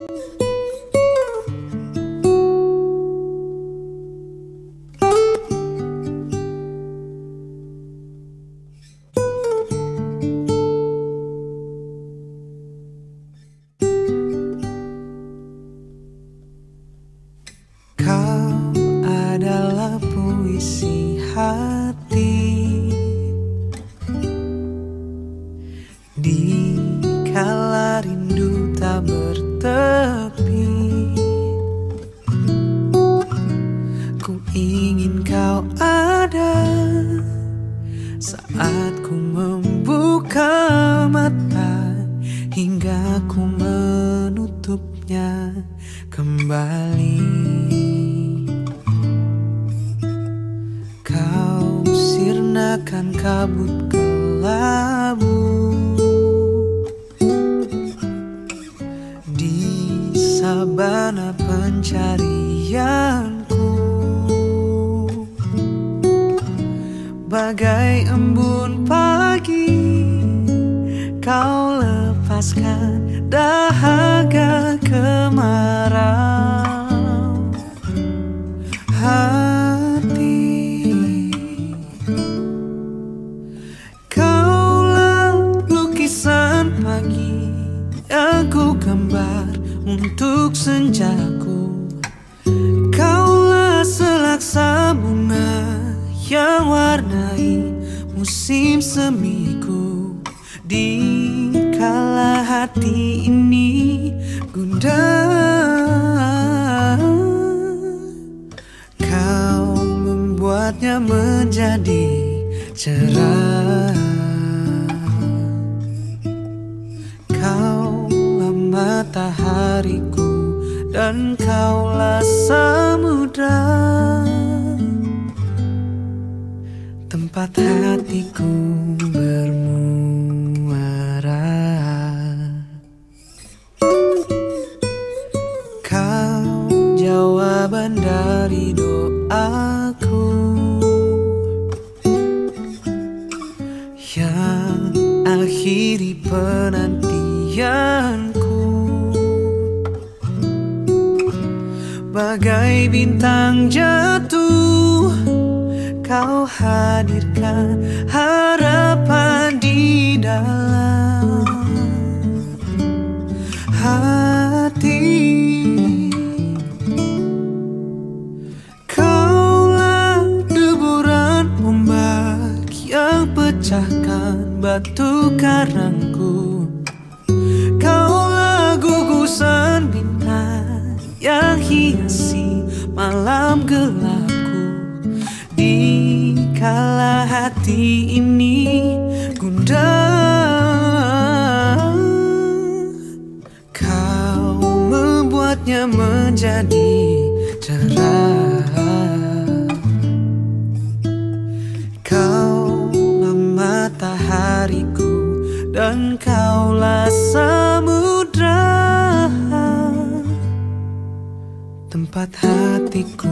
Música tepi. Ku ingin kau ada Saat ku membuka mata Hingga ku menutupnya kembali. Kau sirnakan kabut gelap di sabana pencarianku. Bagai embun pagi kau lepaskan dahan gambar untuk senjaku Kaulah selaksa bunga yang warnai musim semiku Di kala hati ini gundah. Kau membuatnya menjadi cerah matahariku dan kaulah samudra. Tempat hatiku bermuara. Kau jawaban dari doaku. Yang akhiri penantian Bagai bintang jatuh Kau hadirkan harapan di dalam hati. Kaulah deburan ombak yang pecahkan batu karangku. menghiasi malam gelapku. Di kala hati ini gundah, kau membuatnya menjadi cerah. membuat hatiku